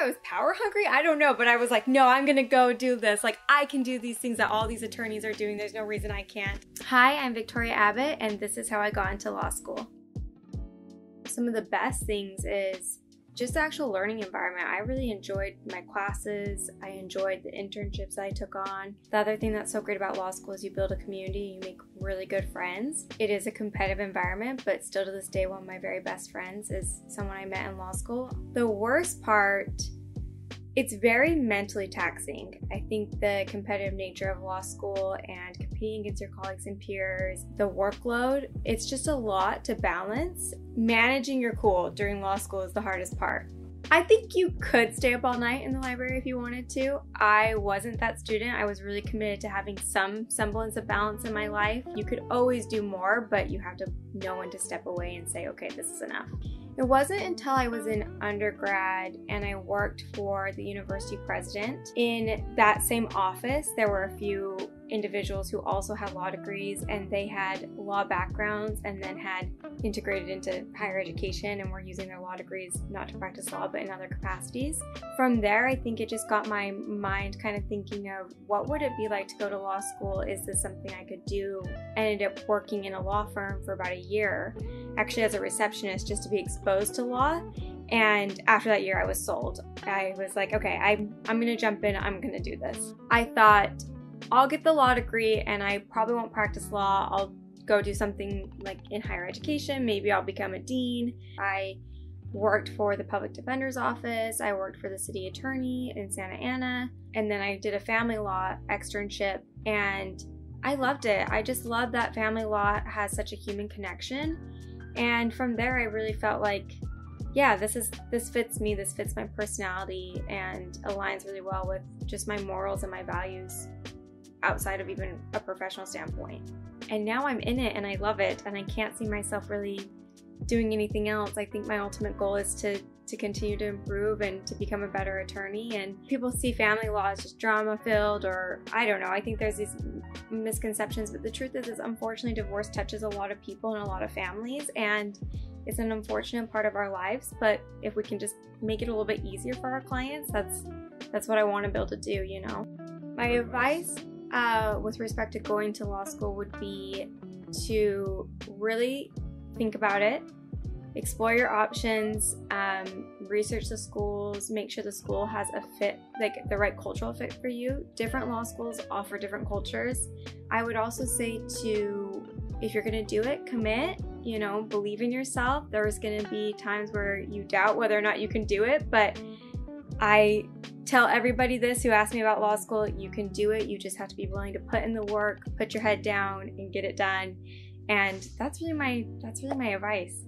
I was power hungry. I don't know, but I was like, no, I'm gonna go do this. Like, I can do these things that all these attorneys are doing. There's no reason I can't. Hi, I'm Victoria Abbott, and this is how I got into law school. Some of the best things is just the actual learning environment. I really enjoyed my classes. I enjoyed the internships I took on. The other thing that's so great about law school is you build a community, you make really good friends. It is a competitive environment, but still to this day, one of my very best friends is someone I met in law school. The worst part it's very mentally taxing. I think the competitive nature of law school and competing against your colleagues and peers, the workload, it's just a lot to balance. Managing your cool during law school is the hardest part. I think you could stay up all night in the library if you wanted to. I wasn't that student. I was really committed to having some semblance of balance in my life. You could always do more, but you have to know when to step away and say, okay, this is enough. It wasn't until I was in undergrad and I worked for the university president. In that same office, there were a few individuals who also had law degrees and they had law backgrounds and then had integrated into higher education and were using their law degrees not to practice law but in other capacities. From there, I think it just got my mind kind of thinking of what would it be like to go to law school? Is this something I could do? I ended up working in a law firm for about a year, actually as a receptionist, just to be exposed to law. And after that year, I was sold. I was like, okay, I'm, I'm gonna jump in, I'm gonna do this. I thought I'll get the law degree and I probably won't practice law. I'll go do something like in higher education. Maybe I'll become a dean. I worked for the public defender's office. I worked for the city attorney in Santa Ana. And then I did a family law externship and I loved it. I just love that family law has such a human connection. And from there, I really felt like, yeah, this is this fits me. This fits my personality and aligns really well with just my morals and my values outside of even a professional standpoint. And now I'm in it and I love it and I can't see myself really doing anything else. I think my ultimate goal is to to continue to improve and to become a better attorney. And people see family law as just drama filled, or I don't know. I think there's these misconceptions, but the truth is, is unfortunately, divorce touches a lot of people and a lot of families, and it's an unfortunate part of our lives. But if we can just make it a little bit easier for our clients, that's that's what I want to be able to do. You know, my advice uh, with respect to going to law school would be to really think about it, explore your options, um, research the schools, make sure the school has a fit, like the right cultural fit for you. Different law schools offer different cultures. I would also say to, if you're gonna do it, commit. You know, believe in yourself. There's gonna be times where you doubt whether or not you can do it, but I tell everybody this who asks me about law school you can do it. You just have to be willing to put in the work, put your head down, and get it done. And that's really my that's really my advice.